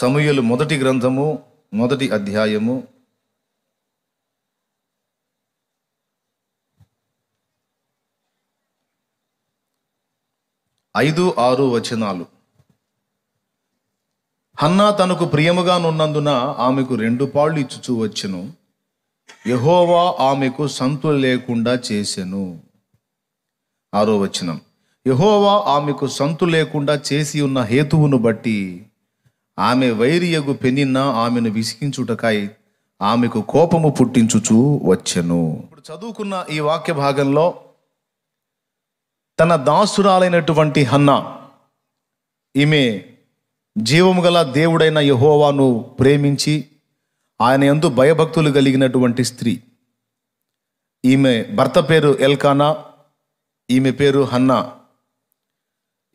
సమూయేలు మొదటి గ్రంథము మొదటి అధ్యాయము. ఐదు ఆరు వచనాలు. హన్నా తనకు ప్రియముగానున్నందున ఆమెకు రెండు పాళ్ళు ఇచ్చుచూ వచ్చెను. యహోవా ఆమెకు సంతు లేకుండా చేసెను. ఆరో వచనం. యహోవా ఆమెకు సంతు లేకుండా చేసి ఉన్న హేతువును బట్టి ఆమె వైరియగు పెనిన్న ఆమెను విసిగించుటకై ఆమెకు కోపము పుట్టించుచు వచ్చెను. ఇప్పుడు చదువుకున్న ఈ వాక్య భాగంలో తన దాసురాలైనటువంటి హన్న ఈమె జీవము గల దేవుడైన యహోవాను ప్రేమించి ఆయన ఎందు భయభక్తులు కలిగినటువంటి స్త్రీ. ఈమె భర్త పేరు ఎల్కానా ఈమె పేరు హన్నా.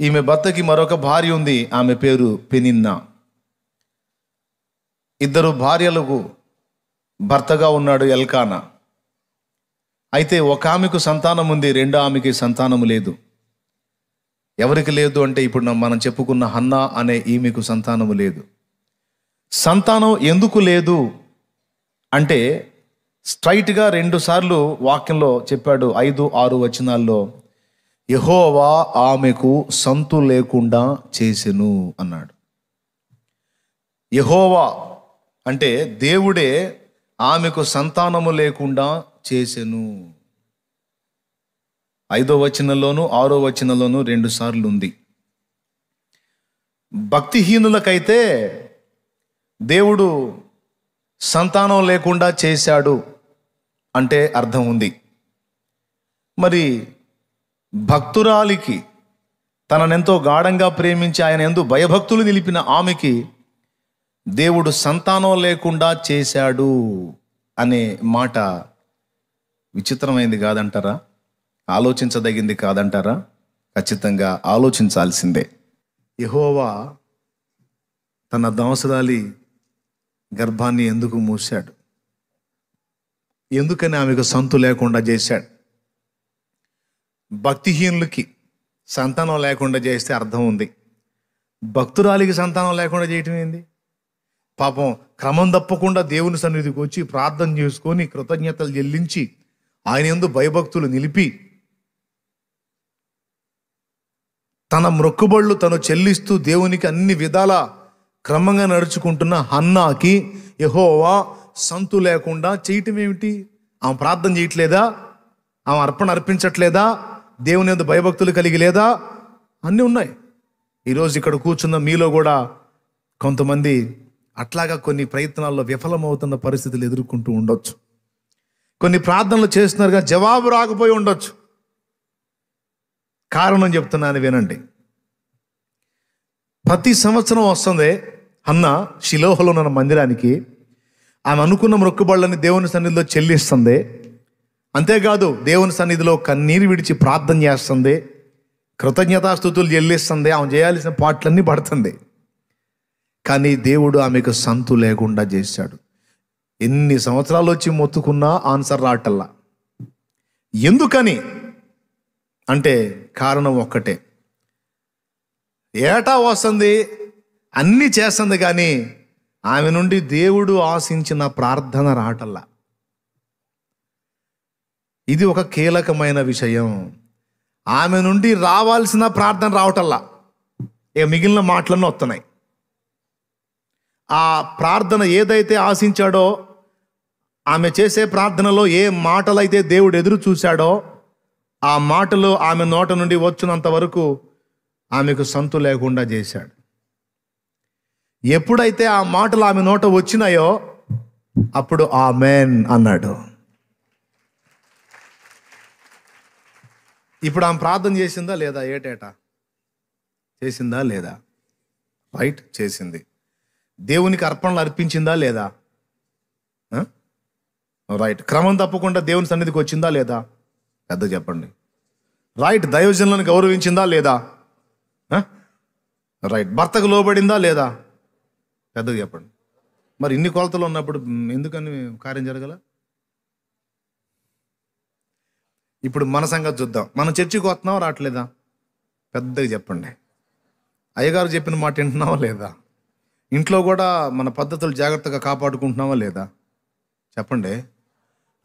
ఈమె భర్తకి మరొక భార్య ఉంది ఆమె పేరు పెనిన్నా. ఇద్దరు భార్యలకు భర్తగా ఉన్నాడు ఎల్కానా. అయితే ఒక ఆమెకు సంతానం ఉంది రెండో ఆమెకి సంతానము లేదు. ఎవరికి లేదు అంటే ఇప్పుడు మనం చెప్పుకున్న హన్నా అనే ఈమెకు సంతానము లేదు. సంతానం ఎందుకు లేదు అంటే స్ట్రైట్గా రెండు సార్లు వాక్యంలో చెప్పాడు ఐదు ఆరు వచనాల్లో యహోవా ఆమెకు సంతు లేకుండా చేసెను అన్నాడు. యహోవా అంటే దేవుడే ఆమెకు సంతానము లేకుండా చేసెను. ఐదో వచనంలోను ఆరో వచనంలోను రెండు సార్లు ఉంది భక్తిహీనులకైతే దేవుడు సంతానం లేకుండా చేశాడు అంటే అర్థం ఉంది. మరి భక్తురాలికి తననెంతో గాఢంగా ప్రేమించి ఆయన ఎందు భయభక్తులు నిలిపిన ఆమెకి దేవుడు సంతానం లేకుండా చేశాడు అనే మాట విచిత్రమైంది కాదంటారా? ఆలోచించదగింది కాదంటారా? ఖచ్చితంగా ఆలోచించాల్సిందే. యహోవా తన దాసురాలి గర్భాన్ని ఎందుకు మూశాడు? ఎందుకని ఆమెకు సంతు లేకుండా చేశాడు? భక్తిహీనులకి సంతానం లేకుండా చేస్తే అర్థం ఉంది. భక్తురాలికి సంతానం లేకుండా చేయటం ఏంది? పాపం క్రమం తప్పకుండా దేవుని సన్నిధికి వచ్చి ప్రార్థన చేసుకొని కృతజ్ఞతలు చెల్లించి ఆయన ఎందు భయభక్తులు నిలిపి తన మొక్కుబళ్ళు తను చెల్లిస్తూ దేవునికి అన్ని విధాల క్రమంగా నడుచుకుంటున్న హన్నాకి యహోవా సంతు లేకుండా చేయటం ఏమిటి? ఆమె ప్రార్థన చేయట్లేదా? ఆమె అర్పణ అర్పించట్లేదా? దేవుని ఎందు భయభక్తులు కలిగి లేదా? అన్నీ ఉన్నాయి. ఈరోజు ఇక్కడ కూర్చున్న మీలో కూడా కొంతమంది అట్లాగా కొన్ని ప్రయత్నాల్లో విఫలమవుతున్న పరిస్థితులు ఎదుర్కొంటూ ఉండొచ్చు. కొన్ని ప్రార్థనలు చేస్తున్నారుగా జవాబు రాకపోయి ఉండొచ్చు. కారణం చెప్తున్నాను వినండి. ప్రతి సంవత్సరం వస్తుంది అన్న శిలోహలో ఉన్న మందిరానికి ఆమె అనుకున్న మొక్కుబళ్ళని దేవుని సన్నిధిలో చెల్లిస్తుంది. అంతేకాదు దేవుని సన్నిధిలో కన్నీరు విడిచి ప్రార్థన చేస్తుంది. కృతజ్ఞతాస్థుతులు చెల్లిస్తుంది. ఆమె చేయాల్సిన పాటలన్నీ పడుతుంది. కానీ దేవుడు ఆమెకు సంతు లేకుండా చేశాడు. ఎన్ని సంవత్సరాలు వచ్చి మొత్తుకున్నా ఆన్సర్ రాటల్లా. ఎందుకని? అంటే కారణం ఒక్కటే. ఏటా వస్తుంది? అన్నీ చేస్తుంది కానీ ఆమె నుండి దేవుడు ఆశించిన ప్రార్థన రాటల్లా. ఇది ఒక కీలకమైన విషయం. ఆమె నుండి రావాల్సిన ప్రార్థన రావటల్లా. ఇక మిగిలిన మాటలన్నీ వస్తున్నాయి ఆ ప్రార్థన ఏదైతే ఆశించాడో ఆమె చేసే ప్రార్థనలో ఏ మాటలైతే దేవుడు ఎదురు చూశాడో ఆ మాటలు ఆమె నోట నుండి వచ్చినంత వరకు ఆమెకు సంతు లేకుండా చేశాడు. ఎప్పుడైతే ఆ మాటలు ఆమె నోట వచ్చినాయో అప్పుడు ఆ మేన్ అన్నాడు. ఇప్పుడు ఆమె ప్రార్థన చేసిందా లేదా? ఏటేటా చేసిందా లేదా? రైట్ చేసింది. దేవునికి అర్పణలు అర్పించిందా లేదా? రైట్ క్రమం తప్పకుండా దేవుని సన్నిధికి వచ్చిందా లేదా? పెద్ద చెప్పండి. రైట్ దైవజనులను గౌరవించిందా లేదా? రైట్ భర్తకు లోబడిందా లేదా? పెద్దది చెప్పండి. మరి ఇన్ని కొలతలు ఉన్నప్పుడు ఎందుకని కార్యం జరగల? ఇప్పుడు మన సంగతి చూద్దాం. మనం చర్చికి వస్తున్నావా రావట్లేదా? పెద్దగా చెప్పండి. అయ్యగారు చెప్పిన మాట వింటున్నావా లేదా? ఇంట్లో కూడా మన పద్ధతులు జాగ్రత్తగా కాపాడుకుంటున్నావా లేదా? చెప్పండి.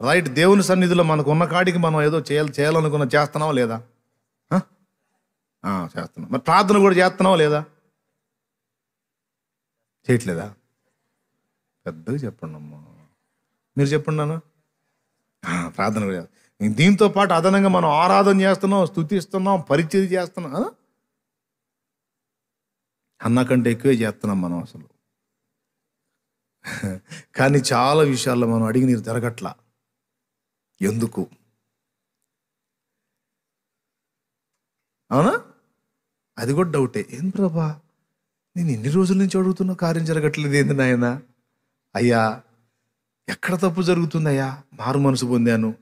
రైట్ దేవుని సన్నిధిలో మనకు ఉన్న కాడికి మనం ఏదో చేయాలి చేయాలనుకున్న చేస్తున్నావా లేదా? చేస్తున్నాం. మరి ప్రార్థన కూడా చేస్తున్నావా లేదా? చేయట్లేదా? పెద్దగా చెప్పండి అమ్మా. మీరు చెప్పండి నాన్న. ప్రార్థన కూడా దీంతో పాటు అదనంగా మనం ఆరాధన చేస్తున్నాం స్థుతిస్తున్నాం పరిచయం చేస్తున్నాం అన్న కంటే ఎక్కువే చేస్తున్నాం మనం అసలు. కానీ చాలా విషయాల్లో మనం అడిగి నీరు జరగట్లా. ఎందుకు? అవునా? అది కూడా డౌటే. ఏం ప్రభా? నేను ఎన్ని రోజుల నుంచి అడుగుతున్నా కార్యం జరగట్లేదు ఏంది నాయన? అయ్యా ఎక్కడ తప్పు జరుగుతుందయ్యా? మారు మనసు పొందాను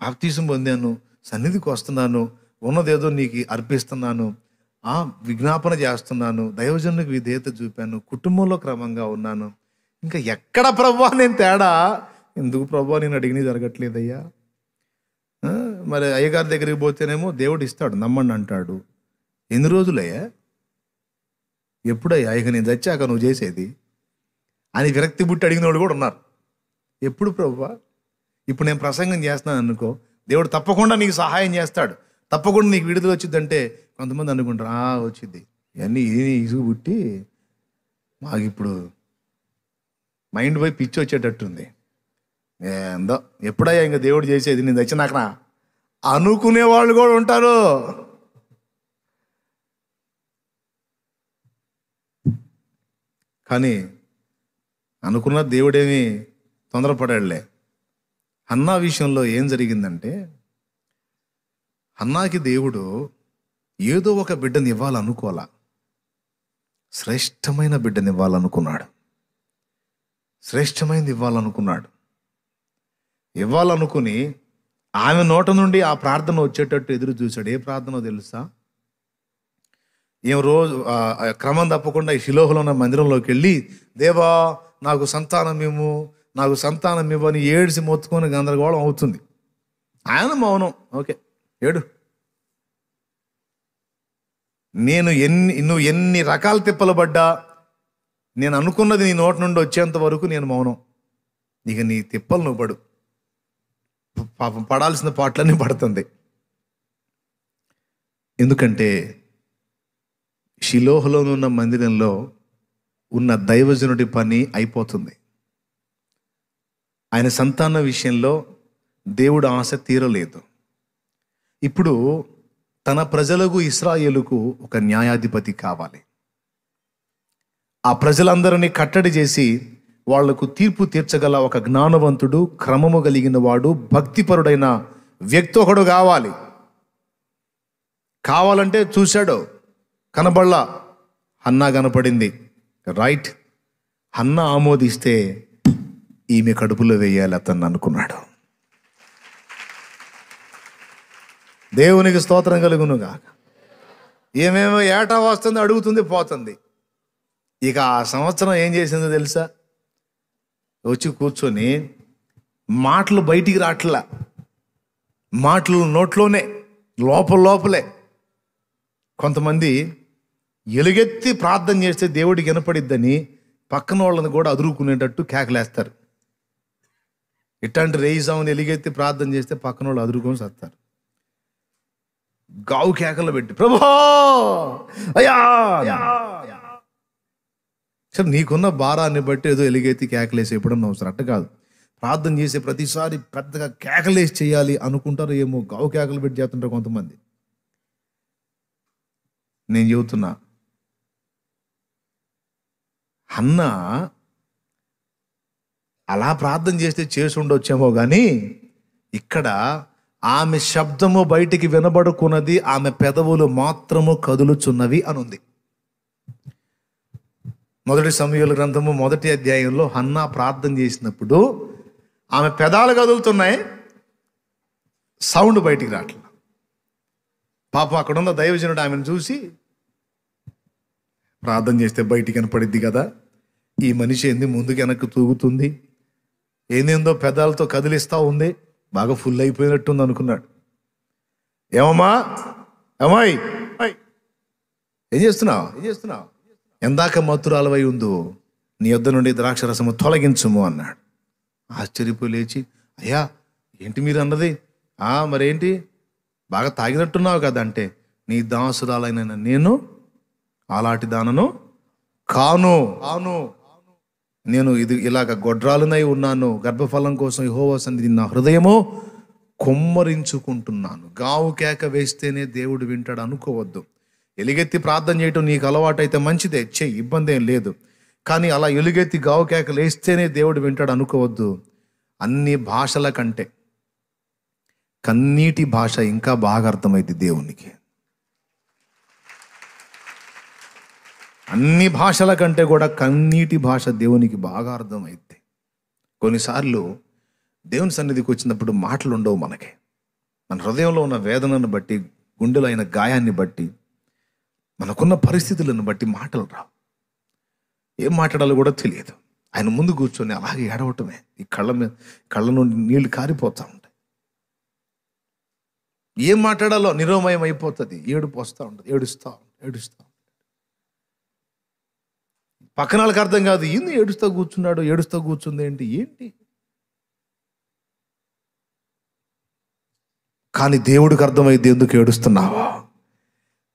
బాప్తీసం పొందాను సన్నిధికి వస్తున్నాను ఉన్నదేదో నీకు అర్పిస్తున్నాను ఆ విజ్ఞాపన చేస్తున్నాను దైవజనునికి విధేయత చూపాను కుటుంబంలో క్రమంగా ఉన్నాను. ఇంకా ఎక్కడ ప్రభా నేను తేడా? ఎందుకు ప్రభా నేను అడిగినది జరగట్లేదయ్యా? మరి అయ్యగారి దగ్గరికి పోతేనేమో దేవుడు ఇస్తాడు నమ్మండి అంటాడు. ఎన్ని రోజులయ్యా? ఎప్పుడయ్యా? ఇక నేను చచ్చాక నువ్వు చేసేది? అని విరక్తి బుట్టి అడిగిన వాళ్ళు కూడా ఉన్నారు. ఎప్పుడు ప్రభు? ఇప్పుడు నేను ప్రసంగం చేస్తున్నాను అనుకో దేవుడు తప్పకుండా నీకు సహాయం చేస్తాడు. తప్పకుండా నీకు విడుదల వచ్చిందంటే కొంతమంది అనుకుంటారు ఆ వచ్చింది. ఇవన్నీ ఇది ఇసుగు పుట్టి మాకు ఇప్పుడు మైండ్ పోయి పిచ్చి వచ్చేటట్టుంది. ఏందో ఎప్పుడయ్యా ఇంకా దేవుడు చేసేది? నేను తెచ్చినాక అనుకునే వాళ్ళు కూడా ఉంటారు. కానీ అనుకున్న దేవుడేమి తొందరపడాడులే అన్న విషయంలో ఏం జరిగిందంటే అన్నాకి దేవుడు ఏదో ఒక బిడ్డని ఇవ్వాలనుకోలా శ్రేష్టమైన బిడ్డని ఇవ్వాలనుకున్నాడు శ్రేష్టమైనది ఇవ్వాలనుకున్నాడు. ఇవ్వాలనుకుని ఆమె నోట నుండి ఆ ప్రార్థన వచ్చేటట్టు ఎదురు చూశాడు. ఏ ప్రార్థన తెలుసా? ఏం రోజు క్రమం తప్పకుండా ఈ శిలోహలో ఉన్న మందిరంలోకి వెళ్ళి దేవా నాకు సంతానం ఇవ్వు నాకు సంతానం ఇవ్వని ఏడిసి మొత్తుకొని గందరగోళం అవుతుంది. ఆయన మౌనం. ఓకే. ఏడు. నేను ఎన్ని నువ్వు ఎన్ని రకాల తిప్పలు పడ్డా నేను అనుకున్నది నీ నోటి నుండి వచ్చేంత వరకు నేను మౌనం. ఇక నీ తిప్పలు నువ్వు పడు. పాపం పడాల్సిన పాటలన్నీ పడుతుంది. ఎందుకంటే షిలోహలోనున్న మందిరంలో ఉన్న దైవజనుడి పని అయిపోతుంది. ఆయన సంతాన విషయంలో దేవుడు ఆశ తీరలేదు. ఇప్పుడు తన ప్రజలకు ఇస్రాయేలుకు ఒక న్యాయాధిపతి కావాలి. ఆ ప్రజలందరినీ కట్టడి చేసి వాళ్ళకు తీర్పు తీర్చగల ఒక జ్ఞానవంతుడు క్రమము కలిగిన వాడు భక్తిపరుడైన వ్యక్తి ఒకడు కావాలి. కావాలంటే చూశాడు. కనబడలా. హన్నా కనపడింది. రైట్. హన్న ఆమోదిస్తే ఈమె కడుపులో వేయాలి అతను అనుకున్నాడు. దేవునికి స్తోత్రం కలుగునుగా ఏమేమో ఏటా వస్తుంది అడుగుతుంది పోతుంది. ఇక ఆ సంవత్సరం ఏం చేసిందో తెలుసా? వచ్చి కూర్చొని మాటలు బయటికి రాట్లా. మాటలు నోట్లోనే లోపల లోపలే. కొంతమంది ఎలుగెత్తి ప్రార్థన చేస్తే దేవుడికి వినపడిద్దని పక్కన వాళ్ళని కూడా అదురుకునేటట్టు కేకలేస్తారు. ఇట్లాంటి రేయిసామని ఎలుగెత్తి ప్రార్థన చేస్తే పక్కన వాళ్ళు అదురుకొని సత్తారు. గావు కేకలు పెట్టి ప్రభా! అయ్యా! సరే నీకున్న భారాన్ని బట్టి ఏదో ఎలుగెత్తి కేకలేసి ఎప్పుడన్నా అవసరం. అట్ట కాదు. ప్రార్థన చేసే ప్రతిసారి పెద్దగా కేకలేసి చేయాలి అనుకుంటారు ఏమో గావు కేకలు పెట్టి చేస్తుంటారు కొంతమంది. నేను చెబుతున్నా అన్న అలా ప్రార్థన చేస్తే చేసి ఉండొచ్చేమో కానీ ఇక్కడ ఆమె శబ్దము బయటికి వినబడుకున్నది ఆమె పెదవులు మాత్రము కదులుచున్నవి అనుంది. మొదటి సమయాల గ్రంథము మొదటి అధ్యాయంలో హన్నా ప్రార్థన చేసినప్పుడు ఆమె పెదాలు కదులుతున్నాయి సౌండ్ బయటికి రావట్లేదు పాపం అక్కడ ఉన్న దైవజనుడు ఆమెను చూసి ప్రార్థన చేస్తే బయటికి కనపడిద్ది కదా ఈ మనిషి ఏంది ముందుకు వెనక్కి తూగుతుంది ఏందేందో పెదాలతో కదిలిస్తూ ఉంది బాగా ఫుల్ అయిపోయినట్టుంది అనుకున్నాడు. ఏమమ్మా? ఏమాయ్? ఏం చేస్తున్నావు? ఏం చేస్తున్నావు? ఎందాక మత్తురాలవై ఉందో నీ యొద్ద నుండి ద్రాక్షరసము తొలగించుము అన్నాడు. ఆశ్చర్యపోయి లేచి అయ్యా ఏంటి మీరు అన్నది ఆ మరేంటి? బాగా తాగినట్టున్నావు కదా అంటే నీ దాసురాలైన నేను అలాంటి దానను కాను కాను. నేను ఇది ఇలాగ గొడ్రాలునై ఉన్నాను. గర్భఫలం కోసం యహోవా సన్నిధి నా హృదయము కొమ్మరించుకుంటున్నాను. గావు కేక వేస్తేనే దేవుడు వింటాడు అనుకోవద్దు. ఎలుగెత్తి ప్రార్థన చేయటం నీకు అలవాటు అయితే మంచిదే చెయ్యి ఇబ్బంది ఏం లేదు. కానీ అలా ఎలుగెత్తి గావు కేకలు వేస్తేనే దేవుడు వింటాడు అనుకోవద్దు. అన్ని భాషల కంటే కన్నీటి భాష ఇంకా బాగా అర్థమైంది దేవునికి. అన్ని భాషల కంటే కూడా కన్నీటి భాష దేవునికి బాగా అర్థమైంది కొన్నిసార్లు దేవుని సన్నిధికి వచ్చినప్పుడు మాటలు ఉండవు మనకి. మన హృదయంలో ఉన్న వేదనను బట్టి గుండెలో అయిన గాయాన్ని బట్టి మనకున్న పరిస్థితులను బట్టి మాటలు రావు. ఏం మాట్లాడాలో కూడా తెలియదు. ఆయన ముందు కూర్చొని అలాగే ఏడవటమే. ఈ కళ్ళ మీద కళ్ళ నుండి నీళ్ళు కారిపోతూ ఉంటాయి. ఏం మాట్లాడాలో నిరోమయం అయిపోతుంది. ఏడుపు వస్తూ ఉంటుంది ఏడుస్తూ ఉంటుంది ఏడుస్తూ పక్కన వాళ్ళకి అర్థం కాదు ఏంది ఏడుస్తూ కూర్చున్నాడు ఏడుస్తూ కూర్చుంది ఏంటి ఏంటి? కానీ దేవుడికి అర్థమైంది ఎందుకు ఏడుస్తున్నావో?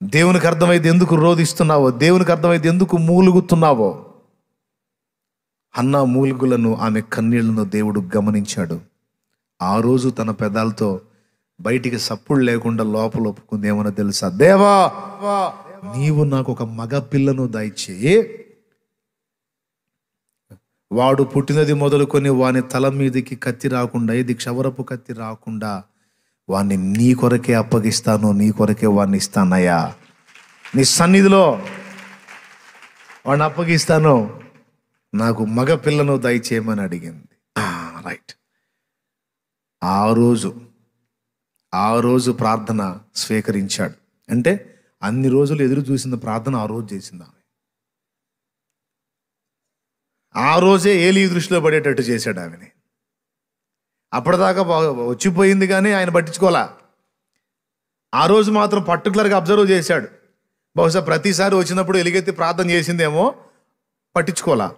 దేవునికి అర్థమైంది ఎందుకు రోధిస్తున్నావో? దేవునికి అర్థమైంది ఎందుకు మూలుగుతున్నావో? అన్న మూలుగులను ఆమె కన్నీళ్ళను దేవుడు గమనించాడు. ఆ రోజు తన పెదాలతో బయటికి సప్పుడు లేకుండా లోపల ఒప్పుకుంది ఏమన్నా తెలుసా? దేవా నీవు నాకు ఒక మగ పిల్లను దయచేయి. వాడు పుట్టినది మొదలుకొని వాని తల మీదకి కత్తి రాకుండా ఇది క్షవరపు కత్తి రాకుండా వాణ్ణి నీ కొరకే అప్పగిస్తాను నీ కొరకే వాడిని ఇస్తానయ్యా. నీ సన్నిధిలో వాడిని అప్పగిస్తాను. నాకు మగ పిల్లను దయచేయమని అడిగింది. రైట్ ఆ రోజు ఆ రోజు ప్రార్థన స్వీకరించాడు. అంటే అన్ని రోజులు ఎదురు చూసిన ప్రార్థన ఆ రోజు చేసింది ఆమె. ఆ రోజే ఏలి దృష్టిలో పడేటట్టు చేశాడు ఆమెని. అప్పటిదాకా వచ్చిపోయింది కానీ ఆయన పట్టించుకోలే. ఆ రోజు మాత్రం పర్టికులర్గా అబ్జర్వ్ చేశాడు. బహుశా ప్రతిసారి వచ్చినప్పుడు ఎలుగెత్తి ప్రార్థన చేసిందేమో పట్టించుకోలే.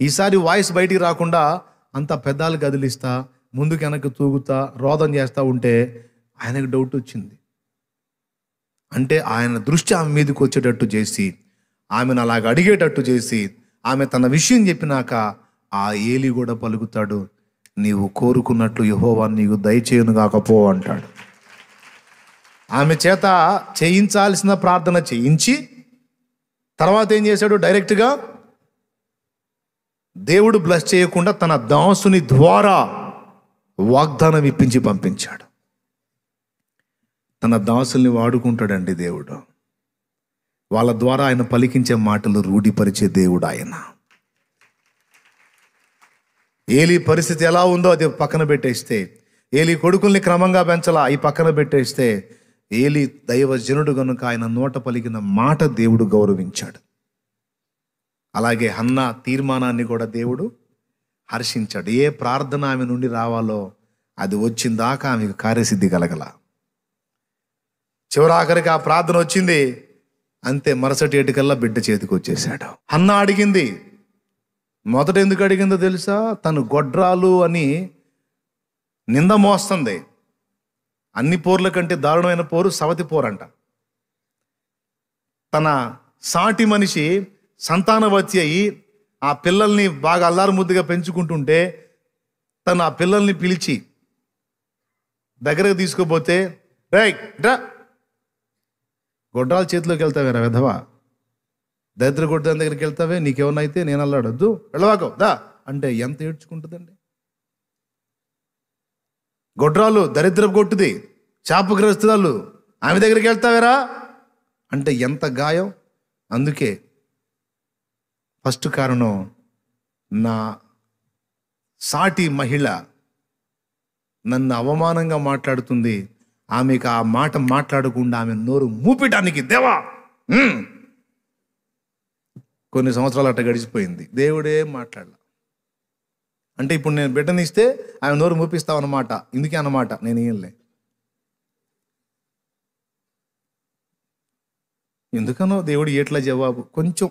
ఈసారి వాయిస్ బయటికి రాకుండా అంత పెద్దాలు కదిలిస్తా ముందుకు వెనక్కి తూగుతా రోదం చేస్తూ ఉంటే ఆయనకు డౌట్ వచ్చింది. అంటే ఆయన దృష్టి ఆమె మీదకి వచ్చేటట్టు చేసి ఆమెను అలాగ అడిగేటట్టు చేసి ఆమె తన విషయం చెప్పినాక ఆ ఏలి కూడా పలుకుతాడు. నీవు కోరుకున్నట్లు యహోవా నీకు దయచేయను కాకపో అంటాడు. ఆమె చేత చేయించాల్సిన ప్రార్థన చేయించి తర్వాత ఏం చేశాడు? డైరెక్ట్గా దేవుడు బ్లస్ చేయకుండా తన దాసుని ద్వారా వాగ్దానం ఇప్పించి పంపించాడు. తన దాసుల్ని వాడుకుంటాడండి దేవుడు. వాళ్ళ ద్వారా ఆయన పలికించే మాటలు రూఢిపరిచే దేవుడు ఆయన. ఏలి పరిస్థితి ఎలా ఉందో అది పక్కన పెట్టేస్తే ఏలి కొడుకుల్ని క్రమంగా పెంచలా ఈ పక్కన పెట్టేస్తే ఏలి దైవజనుడు గనుక ఆయన నోట పలికిన మాట దేవుడు గౌరవించాడు. అలాగే హన్న తీర్మానాన్ని కూడా దేవుడు హర్షించాడు. ఏ ప్రార్థన ఆమె నుండి రావాలో అది వచ్చిందాకా ఆమెకు కార్యసిద్ధి కలగల. చివరాఖరికి ఆ ప్రార్థన వచ్చింది అంతే మరుసటి ఏటికల్లా బిడ్డ చేతికి వచ్చేసాడు హన్న అడిగింది మొదట ఎందుకు అడిగిందో తెలుసా? తను గొడ్రాలు అని నింద మోస్తుంది. అన్ని పోర్ల కంటే దారుణమైన పోరు సవతి పోరంట. తన సాటి మనిషి సంతానవతి అయి ఆ పిల్లల్ని బాగా అల్లారు ముద్దుగా పెంచుకుంటుంటే తను ఆ పిల్లల్ని పిలిచి దగ్గరకు తీసుకుపోతే రైట్ రా. గొడ్రాల చేతిలోకి వెళ్తావేరా విధవా. దరిద్ర గొడ్డల దగ్గరికి వెళ్తావే నీకేమన్నా అయితే నేను అల్లాడొద్దు. వెళ్ళవాకో దా అంటే ఎంత ఏడ్చుకుంటుందండి? గొడ్రాలు దరిద్ర కొట్టుది శాపగ్రస్తురాలు ఆమె దగ్గరికి వెళ్తావేరా అంటే ఎంత గాయం? అందుకే ఫస్ట్ కారణం నా సాటి మహిళ నన్ను అవమానంగా మాట్లాడుతుంది ఆమెకు ఆ మాట మాట్లాడకుండా ఆమె నోరు మూపిటానికి దేవా! కొన్ని సంవత్సరాలు అట్ట గడిచిపోయింది. దేవుడే మాట్లాడాల. అంటే ఇప్పుడు నేను బిడ్డనిస్తే ఆమె నోరు మూపిస్తావు అన్నమాట. ఇందుకే అన్నమాట. నేను ఏంలే ఎందుకనో దేవుడు ఎట్లా జవాబు? కొంచెం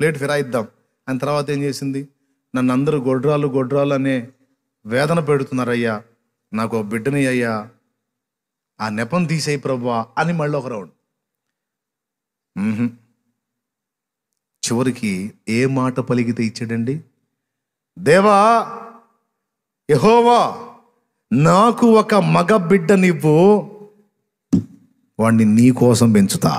ప్లేట్ ఫిరాయిద్దాం. అని తర్వాత ఏం చేసింది? నన్ను అందరూ గొడ్రాలు గొడ్రాలు అనే వేదన పెడుతున్నారయ్యా. నాకు బిడ్డని అయ్యా. ఆ నెపం తీసేయి ప్రభువా అని మళ్ళీ ఒక రౌండ్. చివరికి ఏ మాట పలికితే ఇచ్చాడండి? దేవా యహోవా నాకు ఒక మగ బిడ్డ వాణ్ణి నీ కోసం పెంచుతా.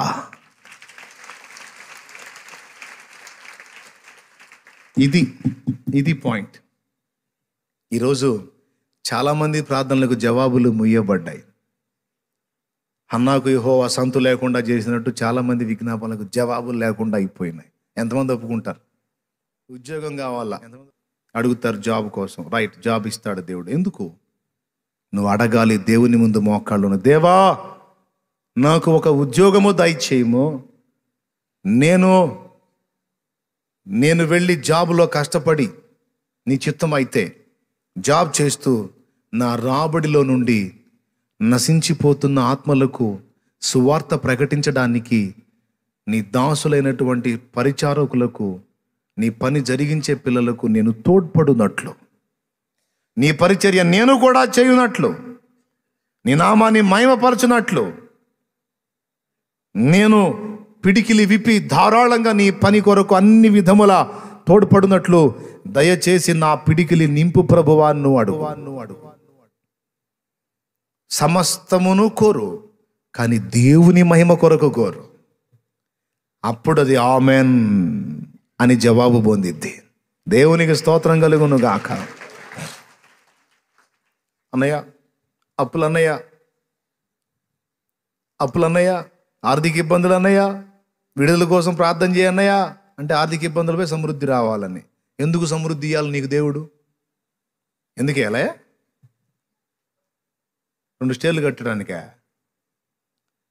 ఇది ఇది పాయింట్. ఈరోజు చాలామంది ప్రార్థనలకు జవాబులు ముయ్యబడ్డాయి. హన్నాకు యెహోవా సంతు లేకుండా చేసినట్టు చాలామంది విజ్ఞాపనలకు జవాబులు లేకుండా అయిపోయినాయి. ఎంతమంది ఒప్పుకుంటారు? ఉద్యోగం కావాలా? అడుగుతారు జాబ్ కోసం. రైట్ జాబ్ ఇస్తాడు దేవుడు. ఎందుకు? నువ్వు అడగాలి దేవుని ముందు మోకాళ్ళును దేవా నాకు ఒక ఉద్యోగము దయచేయము. నేను నేను వెళ్ళి జాబులో కష్టపడి నీ చిత్తం అయితే జాబ్ చేస్తూ నా రాబడిలో నుండి నశించిపోతున్న ఆత్మలకు సువార్త ప్రకటించడానికి నీ దాసులైనటువంటి పరిచారకులకు నీ పని జరిగించే పిల్లలకు నేను తోడ్పడునట్లు. నీ పరిచర్య నేను కూడా చేయునట్లు. నీ నామాన్ని మయమపరచునట్లు నేను పిడికిలి విప్పి ధారాళంగా నీ పని కొరకు అన్ని విధముల తోడ్పడినట్లు. దయచేసి నా పిడికిలి నింపు ప్రభువాన్ను అడుగు అడుగు. సమస్తమును కోరు కానీ దేవుని మహిమ కొరకు కోరు. అప్పుడు అది ఆమెన్ అని జవాబు పొందిద్ది. దేవునికి స్తోత్రం కలుగును గాక. అన్నయ్య అప్పులన్నయ్య అప్పులన్నయ్య ఆర్థిక ఇబ్బందులు అన్నయ్య విడుదల కోసం ప్రార్థన చేయన్నయ్య అంటే ఆర్థిక ఇబ్బందులపై సమృద్ధి రావాలని. ఎందుకు సమృద్ధి ఇవ్వాలి నీకు దేవుడు? ఎందుకు ఇవ్వాలే రెండు స్టేర్లు కట్టడానికా?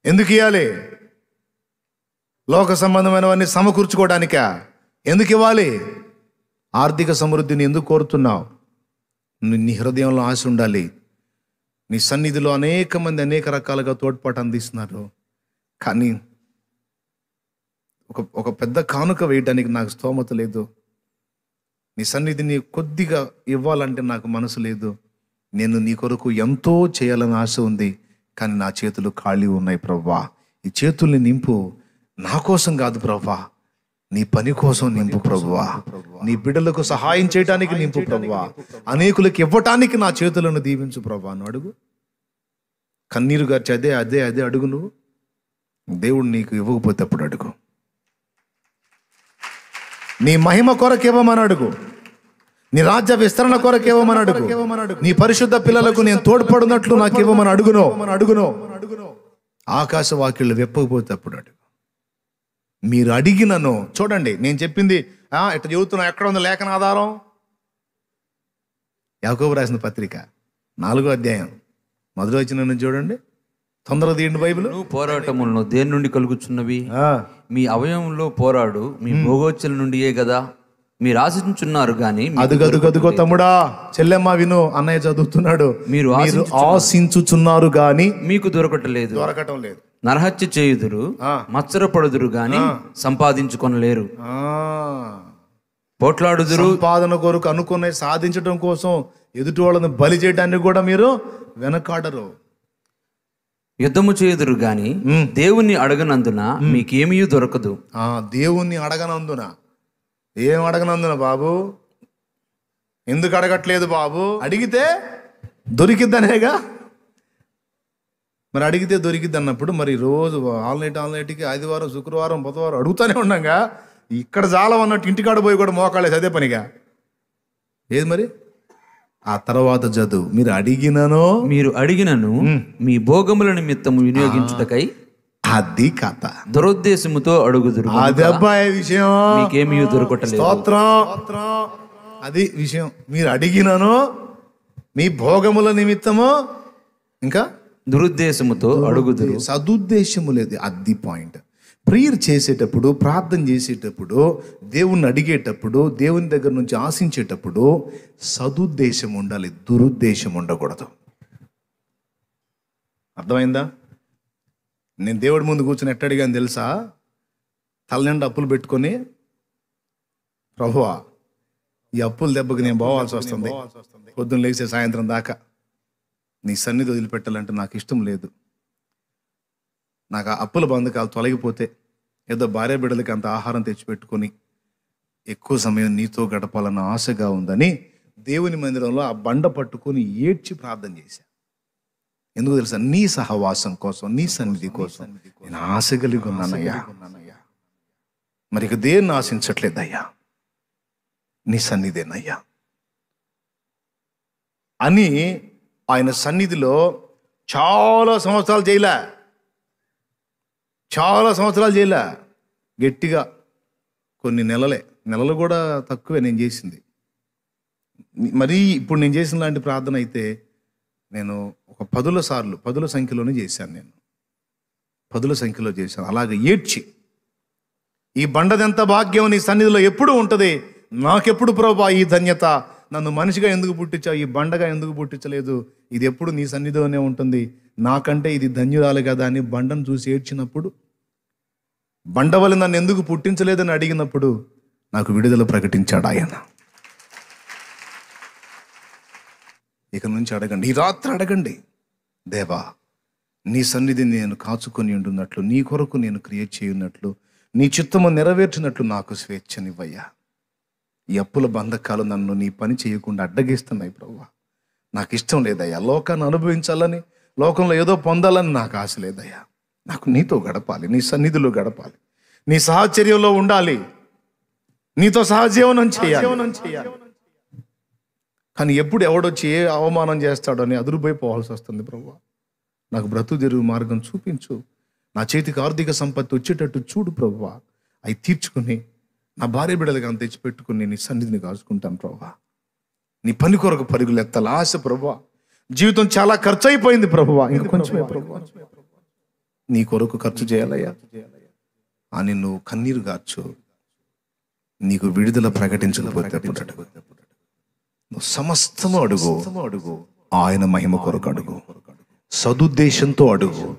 ఎందుకు ఇవ్వాలి లోక సంబంధమైనవన్నీ సమకూర్చుకోవడానికా? ఎందుకు ఇవ్వాలి? ఆర్థిక సమృద్ధిని ఎందుకు కోరుతున్నావు? నీ- హృదయంలో ఆశ ఉండాలి. నీ సన్నిధిలో అనేక మంది అనేక రకాలుగా తోడ్పాటు అందిస్తున్నారు. కానీ ఒక ఒక పెద్ద కానుక వేయడానికి నాకు స్తోమత లేదు. నీ సన్నిధిని కొద్దిగా ఇవ్వాలంటే నాకు మనసు లేదు. నేను నీ కొరకు ఎంతో చేయాలని ఆశ ఉంది కానీ నా చేతులు ఖాళీ ఉన్నాయి ప్రవ్వా. ఈ చేతుల్ని నింపు నా కోసం కాదు ప్రవ్వా. నీ పని కోసం నింపు ప్రభువా నీ బిడ్డలకు సహాయం చేయడానికి నింపు ప్రభువా అనేకులకు ఇవ్వటానికి నా చేతులను దీవించు ప్రభా అని అడుగు. కన్నీరు గార్చి అదే అదే అదే అడుగు నువ్వు. దేవుడు నీకు ఇవ్వకపోతే అప్పుడు అడుగు. నీ మహిమ కొరకు ఇవ్వమని అడుగు. నీ రాజ్య విస్తరణ కొరకు ఇవ్వమని అడుగు. నీ పరిశుద్ధ పిల్లలకు నేను తోడ్పడినట్లు నాకు ఇవ్వమని అడుగును. అడుగును ఆకాశ వాక్యులు వెప్పకపోతే అప్పుడు అడుగు. మీరు అడిగినను చూడండి నేను చెప్పింది "ఆ, ఇట్లా చెబుతున్నా ఎక్కడ ఉంది లేఖన ఆధారం? యాకోబు రాసిన పత్రిక నాలుగో అధ్యాయం మొదటి వచ్చిన చూడండి. తొందరగా తీయండి బైబిల్. పోరాటములను దేని నుండి కలుగుచున్నవి? మీ అవయవంలో పోరాడు మీ భోగోచల నుండియే కదా? మీరు ఆశించున్నారు గాని మీ- అదుగు అదుగు అదుగో తమ్ముడా చెల్లెమ్మ విను అన్నయ్య చదువుతున్నాడు. మీరు ఆశించుచున్నారు. గాని మీకు దొరకటలేదు దొరకటం లేదు. నరహత్య చేయుదురు ఆ. మత్సరపడుదురు గాని సంపాదించుకొనలేరు. పోట్లాడుదురు. సంపాదన కొరకు అనుకునే సాధించడం కోసం ఎదుటి వాళ్ళని బలి చేయడానికి కూడా మీరు వెనకాడరు. యుద్ధము చేయుదురు గాని దేవుని అడగనందున మీకేమీ దొరకదు. దేవుణ్ణి అడగనందున. ఏం అడగనందున బాబు? ఎందుకు అడగట్లేదు బాబు? అడిగితే దొరికిద్దనేగా? మరి అడిగితే దొరికిద్ది అన్నప్పుడు మరి రోజు ఆల్నైట్ ఆల్నైట్కి ఆదివారం శుక్రవారం బుధవారం అడుగుతానే ఉన్నాగా ఇక్కడ జాలం అన్నట్టు ఇంటికాడ పోయి కూడా మోకాళ్ళేసి అదే పనిగా. ఏది మరి? ఆ తర్వాత చదువు. మీరు అడిగిననో? మీరు అడిగినను మీ భోగముల నిమిత్తము వినియోగించుటకై అది కథ దురుద్దేశముతో అడుగుదురు అది అబ్బాయి విషయం. మీకేమీ దొరకటలేదు. స్తోత్రం. అది విషయం. మీరు అడిగినను మీ భోగముల నిమిత్తము ఇంకా? దురుద్దేశముతో అడుగుదురు సదుద్దేశము లేదు. అది పాయింట్ ప్రేయర్ చేసేటప్పుడు ప్రార్థన చేసేటప్పుడు దేవుణ్ణి అడిగేటప్పుడు దేవుని దగ్గర నుంచి ఆశించేటప్పుడు సదుద్దేశం ఉండాలి. దురుద్దేశం ఉండకూడదు. అర్థమైందా? నేను దేవుడి ముందు కూర్చొని ఎట్ట తెలుసా? తలనిండా అప్పులు పెట్టుకొని ప్రభువా ఈ అప్పుల దెబ్బకి నేను పోవాల్సి వస్తుంది. పొద్దున్న లేచే సాయంత్రం దాకా నీ సన్నిధి వదిలిపెట్టాలంటే నాకు ఇష్టం లేదు. నాకు ఆ అప్పుల బంధకాలు తొలగిపోతే ఏదో భార్య బిడ్డలకి అంత ఆహారం తెచ్చిపెట్టుకొని ఎక్కువ సమయం నీతో గడపాలన్న ఆశగా ఉందని దేవుని మందిరంలో ఆ బండ పట్టుకొని ఏడ్చి ప్రార్థన చేశాను ఎందుకు తెలుసా? నీ సహవాసం కోసం నీ సన్నిధి కోసం. నేను ఆశ కలిగి ఉన్నానయ్యా మరి ఇక దేన్ని ఆశించట్లేదయ్యా నీ సన్నిధేనయ్యా. అని ఆయన సన్నిధిలో చాలా సంవత్సరాలు చేయలే చాలా సంవత్సరాలు చేయలే గట్టిగా కొన్ని నెలలే. నెలలు కూడా తక్కువే నేను చేసింది. మరీ ఇప్పుడు నేను చేసిన లాంటి ప్రార్థన అయితే నేను ఒక పదుల సార్లు పదుల సంఖ్యలోనే చేశాను నేను. పదుల సంఖ్యలో చేశాను. అలాగే ఏడ్చి ఈ బండదెంత భాగ్యం నీ సన్నిధిలో ఎప్పుడు ఉంటుంది? నాకెప్పుడు ప్రభా ఈ ధన్యత? నన్ను మనిషిగా ఎందుకు పుట్టించావు? ఈ బండగా ఎందుకు పుట్టించలేదు? ఇది ఎప్పుడు నీ సన్నిధిలోనే ఉంటుంది? నాకంటే ఇది ధన్యురాలు కదా అని బండను చూసి ఏడ్చినప్పుడు బండ వల్ల నన్ను ఎందుకు పుట్టించలేదని అడిగినప్పుడు నాకు విడుదల ప్రకటించాడు ఆయన. ఇక నుంచి అడగండి ఈ రాత్రి అడగండి. దేవా నీ సన్నిధిని నేను కాచుకొని ఉండున్నట్లు నీ కొరకు నేను క్రియేట్ చేయున్నట్లు నీ చిత్తము నెరవేర్చినట్లు నాకు స్వేచ్ఛనివ్వయ్యా. ఈ అప్పుల బంధకాలు నన్ను నీ పని చేయకుండా అడ్డగిస్తున్నాయి ప్రవ్వా. నాకు ఇష్టం లేదయ్యా లోకాన్ని అనుభవించాలని లోకంలో ఏదో పొందాలని నాకు ఆశ లేదయ్యా. నాకు నీతో గడపాలి నీ సన్నిధిలో గడపాలి. నీ సాహచర్యంలో ఉండాలి. నీతో సహజీవనం చేయాలి. కానీ ఎప్పుడు ఎవడొచ్చి ఏ అవమానం చేస్తాడో అని అదురుపోయి పోవాల్సి వస్తుంది ప్రభు. నాకు బ్రతుకు తెరువు మార్గం చూపించు. నా చేతికి ఆర్థిక సంపత్తి వచ్చేటట్టు చూడు ప్రభు. అవి తీర్చుకుని నా భార్య బిడ్డలకు అంత తెచ్చిపెట్టుకుని నీ సన్నిధిని కాచుకుంటాను ప్రభు. నీ పని కొరకు పరుగులు ఎత్తాలి. ఆశ ప్రభు. జీవితం చాలా ఖర్చు అయిపోయింది ప్రభు. ఇంక కొంచెమే ప్రభు నీ కొరకు ఖర్చు చేయాలయ్యా. అని నువ్వు కన్నీరు గార్చు. నీకు విడుదల ప్రకటించకపోతే. నువ్వు సమస్తము అడుగు. అడుగు. ఆయన మహిమ కొరకు అడుగు. సదుద్దేశంతో అడుగు.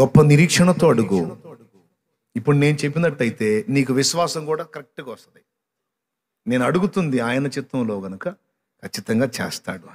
గొప్ప నిరీక్షణతో అడుగు. ఇప్పుడు నేను చెప్పినట్టయితే నీకు విశ్వాసం కూడా కరెక్ట్గా వస్తుంది. నేను అడుగుతుంది ఆయన చిత్తంలో గనుక ఖచ్చితంగా చేస్తాడు